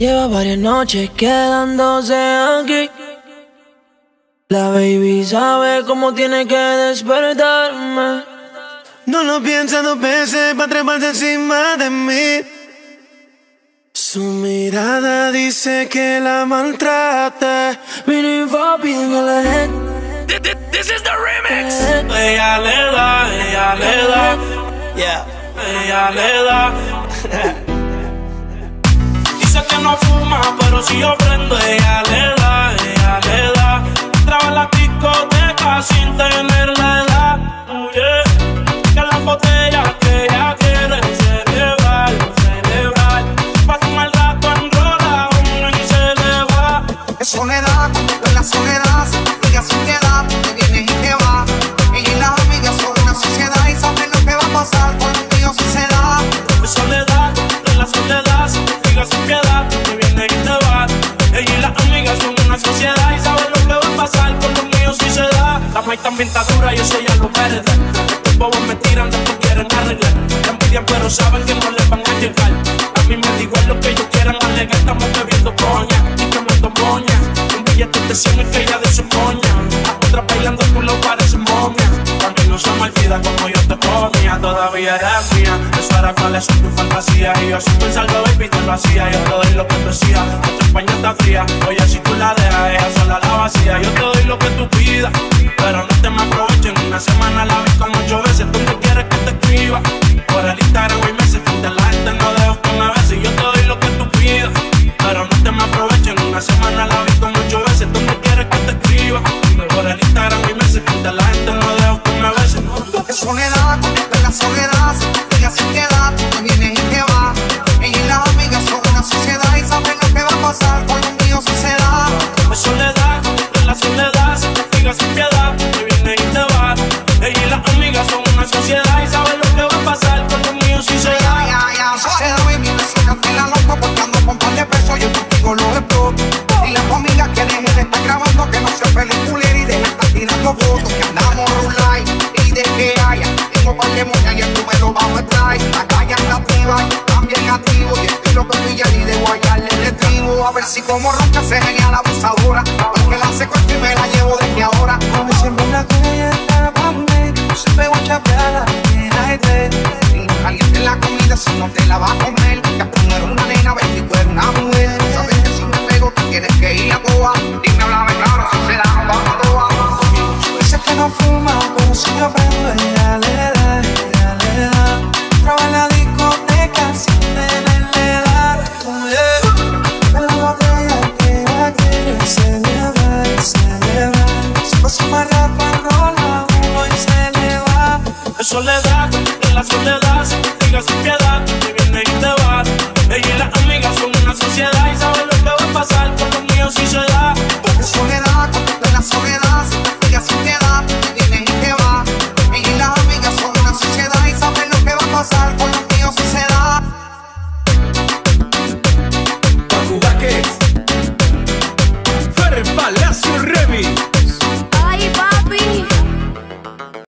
Lleva varias noches quedándose aquí. La baby sabe cómo tiene que despertarme. No lo piensa dos veces para treparse encima de mí. Su mirada dice que la maltrata. Vini papi en el This is the remix. Ella le da, ella le da. Yeah. Ella le da. No fuma, pero si yo ella le da, ella le da. Traba en la discoteca sin tener la edad. Yeah. Que la botella que ella quiere celebrar, celebrar. Pasa un mal rato enrola uno y se le va. Es soledad, la soledad, te viene y te va. Ella y las amigas son una sociedad y saben lo que va a pasar con los míos si se da. La maíz está dura y eso ya lo verde. Estos bobos me tiran, después quieren arreglar. La envidian, pero saben que no les van a llegar. A mí me da igual lo que ellos quieran alegar. Estamos bebiendo coña y quemando moña. Un billete de 100 es que ella eres mía. Eso era cuáles son tus fantasías. Y yo sin pensarlo, baby, te lo hacía. Yo te doy lo que decías. Tu España está fría. Oye, si tú la dejas, ella sola la vacía. Sociedad y saben lo que va a pasar con los míos si se da. ya, ya, sociedad, baby, me sacan de la loca porque con par de pesos, yo contigo lo exploto. Y la amiga que deje de estar grabando, que no sea peliculera y deje de estar tirando fotos, que andamos un like y de que haya. Tengo par de moñas y el número bajo el trae. La calle activa, también activo. Y estilo que brilla y de guayarle el tribu. A ver si como ronca se genia